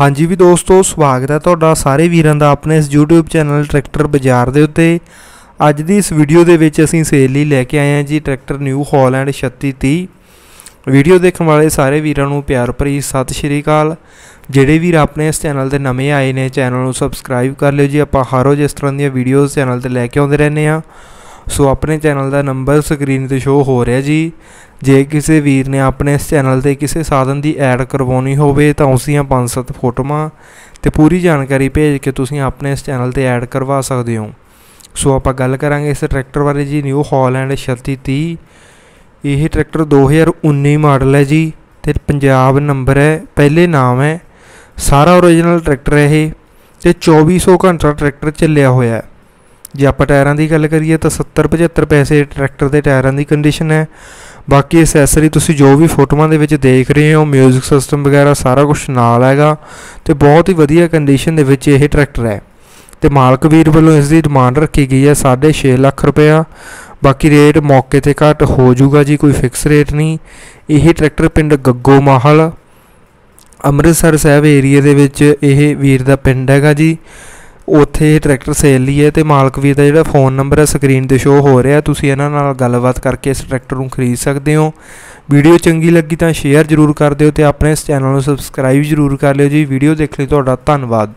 ਹਾਂਜੀ ਵੀ ਦੋਸਤੋ, ਸਵਾਗਤ ਹੈ ਤੁਹਾਡਾ ਸਾਰੇ ਵੀਰਾਂ ਦਾ ਆਪਣੇ ਇਸ YouTube ਚੈਨਲ ਟਰੈਕਟਰ ਬਾਜ਼ਾਰ ਦੇ ਉੱਤੇ। ਅੱਜ ਦੀ ਇਸ ਵੀਡੀਓ ਦੇ ਵਿੱਚ ਅਸੀਂ ਸੇਲ ਲਈ ਲੈ ਕੇ ਆਏ ਹਾਂ ਜੀ ਟਰੈਕਟਰ ਨਿਊ ਹਾਲੈਂਡ 3630 ਵੀਡੀਓ ਦੇਖਣ ਵਾਲੇ ਸਾਰੇ ਵੀਰਾਂ ਨੂੰ ਪਿਆਰ ਭਰੀ ਸਤਿ ਸ਼੍ਰੀ ਅਕਾਲ। ਜਿਹੜੇ ਵੀਰ ਆਪਣੇ ਇਸ ਚੈਨਲ ਤੇ ਨਵੇਂ ਆਏ ਨੇ, ਚੈਨਲ ਨੂੰ ਸਬਸਕ੍ਰਾਈਬ ਕਰ ਲਿਓ ਜੀ। ਆਪਾਂ ਹਰ ਰੋਜ਼ ਇਸ ਤਰ੍ਹਾਂ ਦੀਆਂ ਵੀਡੀਓਜ਼ ਚੈਨਲ ਤੇ ਲੈ ਕੇ ਆਉਂਦੇ ਰਹਿੰਦੇ ਆ ਸੋ ਆਪਣੇ ਚੈਨਲ ਦਾ ਨੰਬਰ ਸਕਰੀਨ ਤੇ ਸ਼ੋ ਹੋ ਰਿਹਾ ਜੀ। ਜੇ ਕਿਸੇ ਵੀਰ ਨੇ ਆਪਣੇ ਇਸ ਚੈਨਲ ਤੇ ਕਿਸੇ ਸਾਧਨ ਦੀ ਐਡ ਕਰਵਾਉਣੀ ਹੋਵੇ ਤਾਂ ਉਸ ਦੀਆਂ 5-7 ਫੋਟੋਆਂ ਤੇ ਪੂਰੀ ਜਾਣਕਾਰੀ ਭੇਜ ਕੇ ਤੁਸੀਂ ਆਪਣੇ ਇਸ ਚੈਨਲ ਤੇ ਐਡ ਕਰਵਾ ਸਕਦੇ ਹੋ। ਸੋ ਆਪਾਂ ਗੱਲ ਕਰਾਂਗੇ ਇਸ ਟਰੈਕਟਰ ਬਾਰੇ ਜੀ ਨਿਊ ਹਾਲੈਂਡ 3630 ਇਹ ਟਰੈਕਟਰ 2019 ਮਾਡਲ ਹੈ ਜੀ ਤੇ ਪੰਜਾਬ ਨੰਬਰ ਹੈ, ਪਹਿਲੇ ਨਾਮ ਹੈ। ਸਾਰਾ ਓਰੀਜਨਲ ਟਰੈਕਟਰ ਹੈ ਇਹ ਤੇ 2400 ਘੰਟਾ ਟਰੈਕਟਰ ਚੱਲਿਆ ਹੋਇਆ ਹੈ। ਜੇ ਆਪਾਂ ਟਾਇਰਾਂ ਦੀ ਗੱਲ ਕਰੀਏ ਤਾਂ 70 75 ਪੈਸੇ ਟਰੈਕਟਰ ਦੇ ਟਾਇਰਾਂ ਦੀ ਕੰਡੀਸ਼ਨ ਹੈ। ਬਾਕੀ ਐਕਸੈਸਰੀ ਤੁਸੀਂ ਜੋ ਵੀ ਫੋਟੋਆਂ ਦੇ ਵਿੱਚ ਦੇਖ ਰਹੇ ਹੋ 뮤직 ਸਿਸਟਮ ਵਗੈਰਾ, ਸਾਰਾ ਕੁਝ ਨਾਲ ਹੈਗਾ ਤੇ ਬਹੁਤ ਹੀ ਵਧੀਆ ਕੰਡੀਸ਼ਨ ਦੇ ਵਿੱਚ ਇਹ ਟਰੈਕਟਰ ਹੈ। ਤੇ ਮਾਲਕ ਵੀਰ ਵੱਲੋਂ ਇਸ ਦੀ ਡਿਮਾਂਡ ਰੱਖੀ ਗਈ ਹੈ 6.5 ਲੱਖ ਰੁਪਇਆ। ਬਾਕੀ ਰੇਟ ਮੌਕੇ ਤੇ ਘੱਟ ਹੋ ਜਾਊਗਾ ਜੀ, ਕੋਈ ਫਿਕਸ ਰੇਟ ਨਹੀਂ। ਇਹ ਟਰੈਕਟਰ ਪਿੰਡ ਗੱਗੋ ਮਾਹਲ, ਅੰਮ੍ਰਿਤਸਰ ਸਾਹਿਬ ਏਰੀਆ ਦੇ ਵਿੱਚ ਇਹ ਵੀਰ ਦਾ ਪਿੰਡ ਹੈਗਾ ਜੀ। ਉੱਥੇ ਇਹ ਟਰੈਕਟਰ ਸੇਲ ਲਈ ਹੈ ਤੇ ਮਾਲਕ ਵੀਰ ਦਾ ਜਿਹੜਾ ਫੋਨ ਨੰਬਰ ਹੈ ਸਕਰੀਨ ਤੇ ਸ਼ੋ ਹੋ ਰਿਹਾ ਤੁਸੀਂ ਇਹਨਾਂ ਨਾਲ ਗੱਲਬਾਤ ਕਰਕੇ ਇਸ ਟਰੈਕਟਰ ਨੂੰ ਖਰੀਦ ਸਕਦੇ ਹੋ। ਵੀਡੀਓ ਚੰਗੀ ਲੱਗੀ ਤਾਂ ਸ਼ੇਅਰ ਜ਼ਰੂਰ ਕਰ ਦਿਓ ਤੇ ਆਪਣੇ ਇਸ ਚੈਨਲ ਨੂੰ ਸਬਸਕ੍ਰਾਈਬ ਜ਼ਰੂਰ ਕਰ ਲਿਓ ਜੀ। ਵੀਡੀਓ ਦੇਖਣ ਲਈ ਤੁਹਾਡਾ ਧੰਨਵਾਦ।